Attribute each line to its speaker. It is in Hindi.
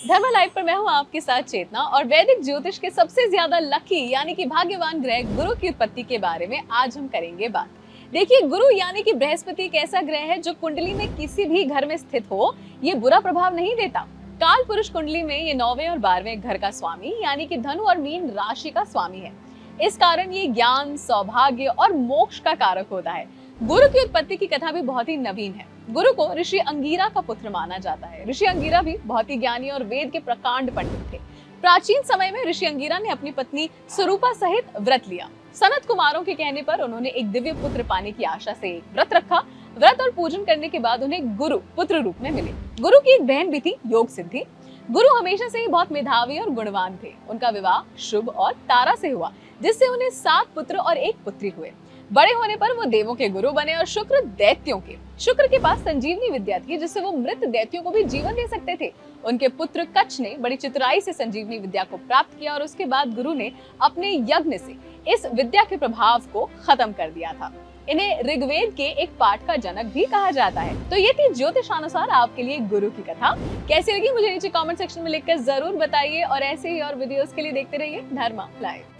Speaker 1: धर्म लाइव पर मैं हूँ आपके साथ चेतना और वैदिक ज्योतिष के सबसे ज़्यादा लकी यानी कि भाग्यवान ग्रह गुरु की उत्पत्ति के बारे में आज हम करेंगे बात। देखिए, गुरु यानी कि बृहस्पति एक ऐसा ग्रह है जो कुंडली में किसी भी घर में स्थित हो, ये बुरा प्रभाव नहीं देता। काल पुरुष कुंडली में ये नौवे और बारहवें घर का स्वामी, यानी कि धनु और मीन राशि का स्वामी है। इस कारण ये ज्ञान, सौभाग्य और मोक्ष का कारक होता है। गुरु की उत्पत्ति की कथा भी बहुत ही नवीन है। गुरु को ऋषि अंगीरा का पुत्र माना जाता है। ऋषि अंगीरा भी बहुत ही ज्ञानी और वेद के प्रकांड पंडित थे। प्राचीन समय में ऋषि अंगीरा ने अपनी पत्नी स्वरूपा सहित व्रत लिया। सनत कुमारों के कहने पर उन्होंने एक दिव्य पुत्र पाने की आशा से व्रत रखा व्रत और पूजन करने के बाद उन्हें गुरु, पुत्र रूप में मिले। गुरु की एक बहन भी थी, योग सिद्धि गुरु हमेशा से ही बहुत मेधावी और गुणवान थे। उनका विवाह शुभ और तारा से हुआ, जिससे उन्हें सात पुत्र और एक पुत्री हुए। बड़े होने पर वो देवों के गुरु बने और शुक्र दैत्यों के। शुक्र के पास संजीवनी विद्या थी, जिससे वो मृत दैत्यों को भी जीवन दे सकते थे। उनके पुत्र कच्छ ने बड़ी चितराई से संजीवनी विद्या को प्राप्त किया और उसके बाद गुरु ने अपने यज्ञ से इस विद्या के प्रभाव को खत्म कर दिया था। इन्हें ऋग्वेद के एक पाठ का जनक भी कहा जाता है। तो ये थी ज्योतिषानुसार आपके लिए गुरु की कथा। कैसी लगी मुझे नीचे कमेंट सेक्शन में लिखकर ज़रूर बताइए और ऐसे ही और वीडियोस के लिए देखते रहिए धर्मा लाइव।